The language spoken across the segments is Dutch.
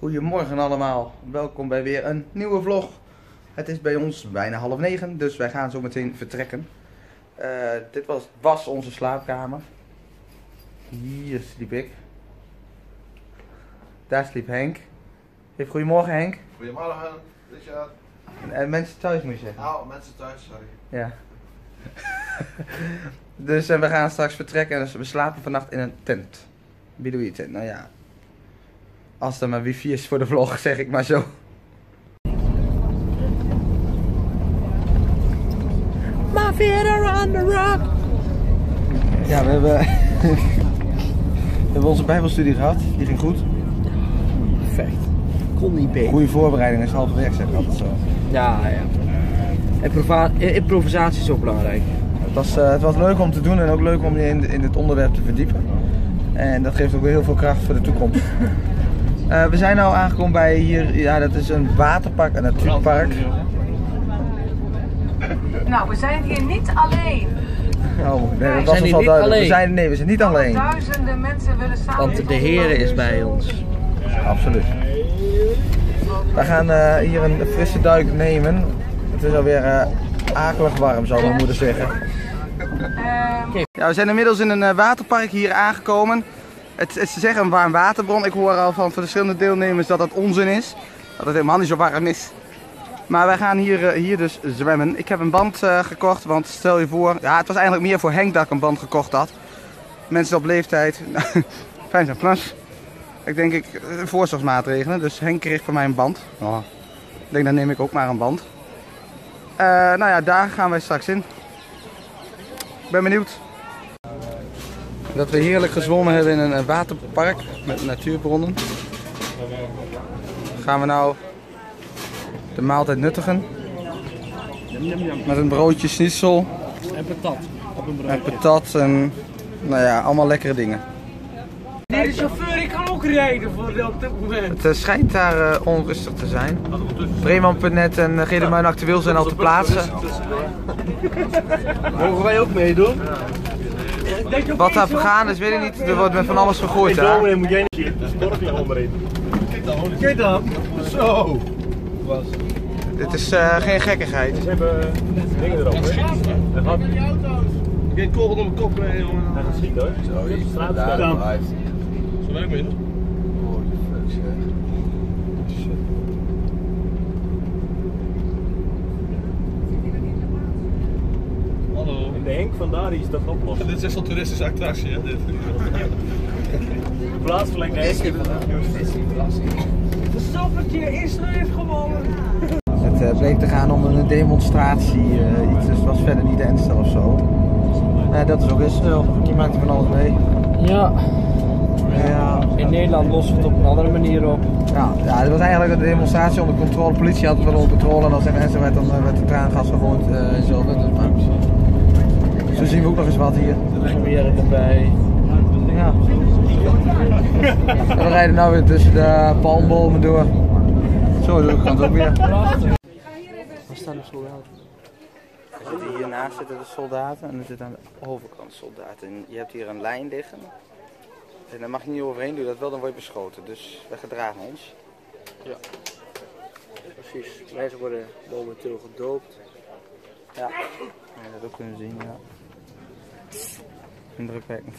Goedemorgen allemaal, welkom bij weer een nieuwe vlog. Het is bij ons bijna half negen, dus wij gaan zo meteen vertrekken. Eh, dit was, was onze slaapkamer. Hier sliep ik. Daar sliep Henk. Even goedemorgen Henk. Goedemorgen, Richard. En mensen thuis moet je zeggen. Nou, mensen thuis, sorry. Ja. dus eh, we gaan straks vertrekken en dus we slapen vannacht in een tent. Wie doe je tent? Nou ja. Als er maar wifi is voor de vlog, zeg ik maar zo. My feet are on the rock. Ja, we hebben, we hebben onze bijbelstudie gehad. Die ging goed. Perfect. Kon niet beter. Goede voorbereiding is halve werk, zeg ik altijd zo. Ja, ja. Improvisatie is ook belangrijk. Het was, eh, het was leuk om te doen en ook leuk om je in, in het onderwerp te verdiepen. En dat geeft ook weer heel veel kracht voor de toekomst. Eh, we zijn nu aangekomen bij hier, ja dat is een waterpark, een natuurpark. Nou, we zijn hier niet alleen. Oh, nee, dat We was zijn ons al niet duidelijk. We zijn, nee, we zijn niet alleen. Duizenden mensen willen samen. Want de Heer is bij ons. Absoluut. We gaan eh, hier een frisse duik nemen. Het is alweer eh akelig warm, zou mijn moeder zeggen. Ehm, Ja, we zijn inmiddels in een waterpark hier aangekomen. Het, het, ze zeggen een warm waterbron. Ik hoor al van verschillende deelnemers dat dat onzin is. Dat het helemaal niet zo warm is. Maar wij gaan hier, eh, hier dus zwemmen. Ik heb een band eh, gekocht, want stel je voor... Ja, het was eigenlijk meer voor Henk dat ik een band gekocht had. Mensen op leeftijd. Fijn zijn plus. Ik denk ik eh, voorzorgsmaatregelen. Dus Henk kreeg van mij een band. Oh, ik denk dan neem ik ook maar een band. Eh, nou ja, daar gaan wij straks in. Ik ben benieuwd. Dat we heerlijk gezwommen hebben in een eh, waterpark met natuurbronnen. Gaan we nou de maaltijd nuttigen. Met een broodje schnitzel En patat. Op een en patat en nou ja, allemaal lekkere dingen. De chauffeur, ik kan ook rijden voor op dit moment. Het eh, schijnt daar eh, onrustig te zijn. Breeman.net en uh, Gedemuin Actueel zijn al te plaatsen. Mogen wij ook meedoen? Wat daar vergaan is, weet ik niet. Er wordt met van alles gegooid daar. moet jij niet de scorpion onderin. Kijk dan. Kijk dan. Zo. Dit is eh, geen gekkigheid. Ze hebben dingen erop, hè? Hij gaat, Geen kogel op mijn kop, hij gaat schieten, hoor. Zo, je straat blijft. Zullen wij ook meedoen? Holy fuck, zeg. Hallo. En de Henk vandaar die is dat oplossen. Dit is zo'n toeristische attractie, hè? Dit. Plaatsverlengd de Henk. De stoppertje is er gewonnen. Het eh, bleek te gaan om een demonstratie, eh, iets, dus het was verder niet de eindstad of zo. Maar dat is ook Israël, die maakt er van alles mee. Ja, Ja, in Nederland lossen we het op een andere manier op. ja, ja, het was eigenlijk een demonstratie onder controle. De politie had het wel onder controle en als er mensen werd, dan eh, werd er traangas gegooid eh, en zo. Dus, maar, zo zien we ook nog eens wat hier. Weer erbij. Ja. We rijden nu weer tussen de palmbomen door. Zo kan het ook weer. Waar staan de soldaten? Hiernaast zitten de soldaten en er zitten aan de overkant soldaten. En je hebt hier een lijn liggen. En daar mag je niet overheen, doe je dat wel, dan word je beschoten. Dus we gedragen ons. Precies. Mensen worden momenteel gedoopt. Ja. Ja, dat ook kunnen zien, ja. Indrukwekkend.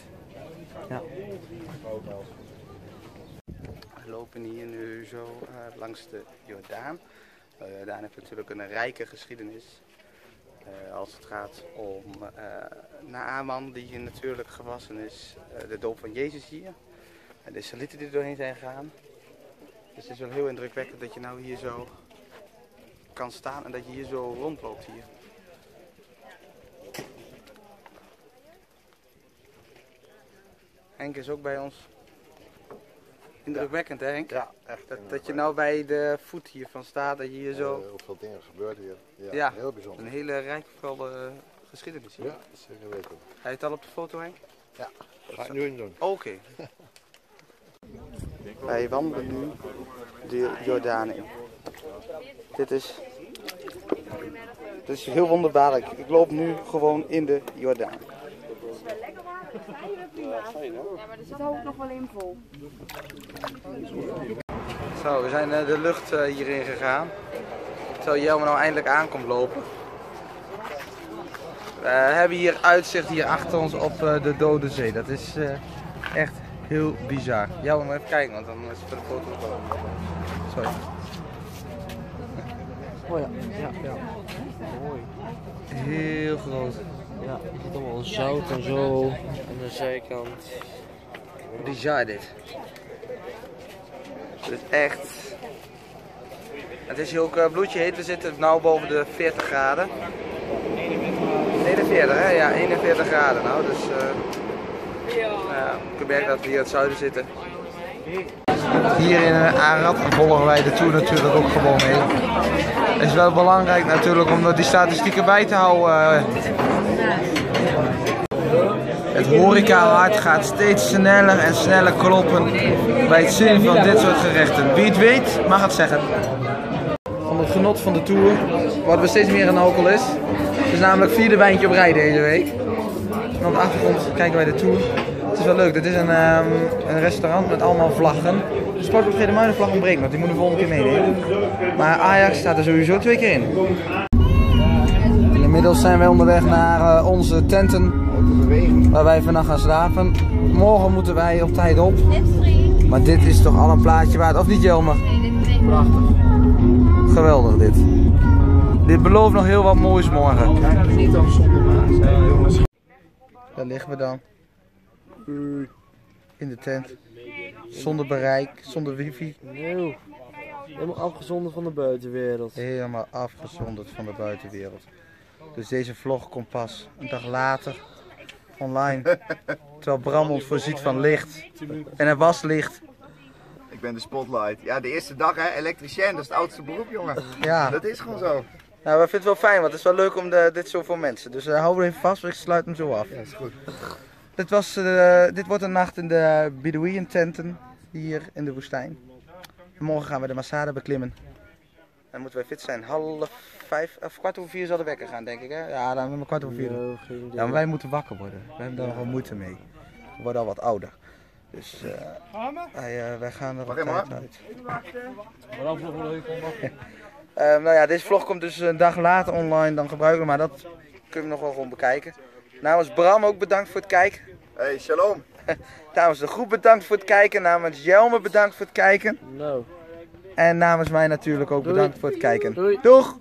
Ja. We lopen hier nu zo eh, langs de Jordaan. Uh, Jordaan heeft natuurlijk een rijke geschiedenis. Eh, als het gaat om uh, Naaman, die hier natuurlijk gewassen is. eh, de doop van Jezus hier. En de Israëlieten die er doorheen zijn gegaan. Dus het is wel heel indrukwekkend dat je nou hier zo kan staan en dat je hier zo rondloopt hier. Henk is ook bij ons. Indrukwekkend hè Henk? Ja, echt. Dat, dat je nou bij de voet hiervan staat, dat je hier zo... Heel veel dingen gebeurt hier. Ja, Ja. heel bijzonder. Een hele rijkvolle geschiedenis hier. Ja, zeker weten. Ga je het al op de foto Henk? Ja, dat ga ik nu doen. Oké. Wij wandelen nu de Jordaan in. Dit is, dit is heel wonderbaarlijk. Ik loop nu gewoon in de Jordaan. Ja, maar er zit ook nog wel in vol. Zo, we zijn eh, de lucht eh, hierin gegaan. Terwijl Jelme nou eindelijk aankomt lopen. We hebben hier uitzicht hier achter ons op eh, de Dode Zee. Dat is eh, echt heel bizar. Jelme, maar even kijken, want dan is het voor de foto ook wel. Sorry. Oh ja, ja, ja. Mooi. Heel groot. Ja, er zit allemaal zout en zo aan de zijkant. Bizar dit. Het is echt. Het is hier ook eh, bloedje heet. We zitten nu boven de 40 graden. 41 hè? Ja, 41 graden nou. Dus eh ja, ik merk dat we hier in het zuiden zitten. Hier in Arad volgen wij de tour natuurlijk ook gewoon mee. Het is wel belangrijk natuurlijk om die statistieken bij te houden. Het horecahart gaat steeds sneller en sneller kloppen bij het zien van dit soort gerechten. Wie het weet, mag het zeggen. Van het genot van de tour, wat we steeds meer een alcohol is. Het is namelijk vierde wijntje op rij deze week. En de achtergrond kijken wij de tour. Het is wel leuk, dit is een, ehm, een restaurant met allemaal vlaggen. De sportclub Gedemuiden vlag ontbreekt nog, die moeten we volgende keer meenemen. Maar Ajax staat er sowieso twee keer in. Inmiddels zijn wij onderweg naar eh, onze tenten waar wij vannacht gaan slapen. Morgen moeten wij op tijd op. Maar dit is toch al een plaatje waard, of niet Jelmer? Prachtig. Geweldig dit. Dit belooft nog heel wat moois morgen. Niet dan zonder. Daar liggen we dan. In de tent. Zonder bereik, zonder wifi. Nee. Helemaal afgezonderd van de buitenwereld. Helemaal afgezonderd van de buitenwereld. Dus deze vlog komt pas een dag later online. Terwijl Bram ons voorziet van licht. En er was licht. Ik ben de spotlight. Ja, de eerste dag hè, elektricien, dat is het oudste beroep jongen. Ja, Dat is gewoon zo. nou, we vinden het wel fijn, want het is wel leuk om de, dit zo voor mensen. Dus uh, hou er even vast, ik sluit hem zo af. Ja, is goed. Dit, was, eh, dit wordt een nacht in de Bedouin tenten hier in de woestijn. En morgen gaan we de Masada beklimmen. Dan moeten wij fit zijn. Half vijf, of kwart over vier zal de wekker gaan, denk ik. Hè? Ja, dan hebben we kwart over vier. Ja, maar wij moeten wakker worden. Wij hebben daar nog wel moeite mee. We worden al wat ouder. Dus eh, wij, eh, wij gaan er Wacht tijd even, uit. Ehm, nou ja, deze vlog komt dus een dag later online dan gebruikelijk, maar dat kun je nog wel gewoon bekijken. Namens Bram ook bedankt voor het kijken. Hey, shalom. Namens de groep bedankt voor het kijken. Namens Jelme bedankt voor het kijken. Nou. En namens mij natuurlijk ook Doei. bedankt voor het kijken. Doei. Doeg!